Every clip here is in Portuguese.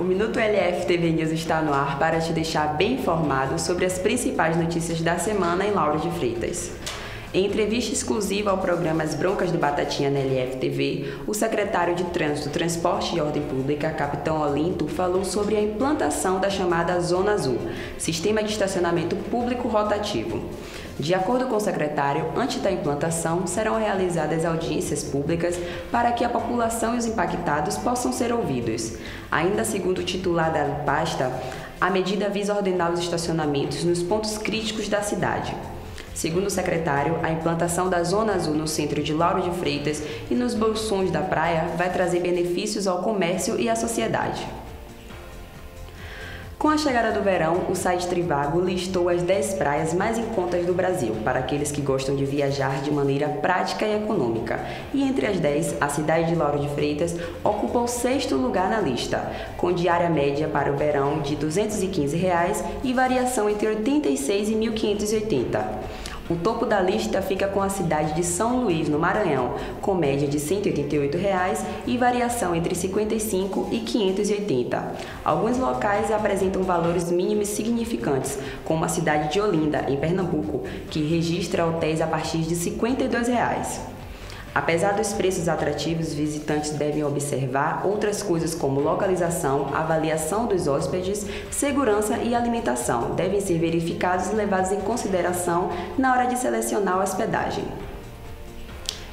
o Minuto LF TV News está no ar para te deixar bem informado sobre as principais notícias da semana em Lauro de Freitas. Em entrevista exclusiva ao programa As Broncas do Batatinha na LF TV, o secretário de Trânsito, Transporte e Ordem Pública, Capitão Olinto, falou sobre a implantação da chamada Zona Azul, sistema de estacionamento público rotativo. De acordo com o secretário, antes da implantação, serão realizadas audiências públicas para que a população e os impactados possam ser ouvidos. Ainda segundo o titular da pasta, a medida visa ordenar os estacionamentos nos pontos críticos da cidade. Segundo o secretário, a implantação da Zona Azul no centro de Lauro de Freitas e nos bolsões da praia vai trazer benefícios ao comércio e à sociedade. Com a chegada do verão, o site Trivago listou as 10 praias mais em contas do Brasil, para aqueles que gostam de viajar de maneira prática e econômica. E entre as 10, a cidade de Lauro de Freitas ocupa o sexto lugar na lista, com diária média para o verão de 215 reais e variação entre 86 e 1.580. O topo da lista fica com a cidade de São Luís, no Maranhão, com média de 188 reais e variação entre 55 e 580. Alguns locais apresentam valores mínimos significantes, como a cidade de Olinda, em Pernambuco, que registra hotéis a partir de 52 reais. Apesar dos preços atrativos, visitantes devem observar outras coisas como localização, avaliação dos hóspedes, segurança e alimentação. Devem ser verificados e levados em consideração na hora de selecionar a hospedagem.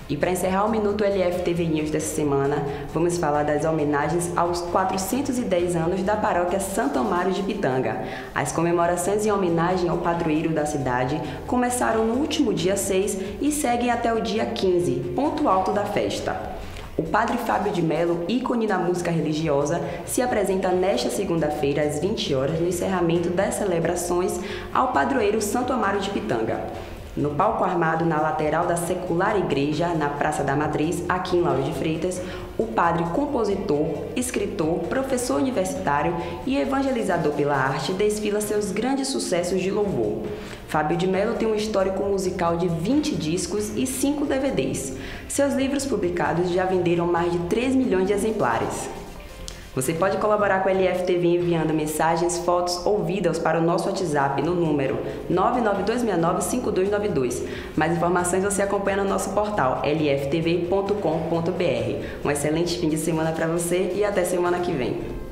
E para encerrar o Minuto LF TV News dessa semana, vamos falar das homenagens aos 410 anos da paróquia Santo Amaro de Pitanga. As comemorações em homenagem ao padroeiro da cidade começaram no último dia 6 e seguem até o dia 15, ponto alto da festa. O padre Fábio de Mello, ícone da música religiosa, se apresenta nesta segunda-feira às 20 horas no encerramento das celebrações ao padroeiro Santo Amaro de Pitanga no palco armado na lateral da secular igreja, na Praça da Matriz, aqui em Lauro de Freitas, o padre compositor, escritor, professor universitário e evangelizador pela arte desfila seus grandes sucessos de louvor. Fábio de Mello tem um histórico musical de 20 discos e 5 DVDs. Seus livros publicados já venderam mais de 3 milhões de exemplares. Você pode colaborar com a LFTV enviando mensagens, fotos ou vídeos para o nosso WhatsApp no número 992695292. Mais informações você acompanha no nosso portal lftv.com.br. Um excelente fim de semana para você e até semana que vem.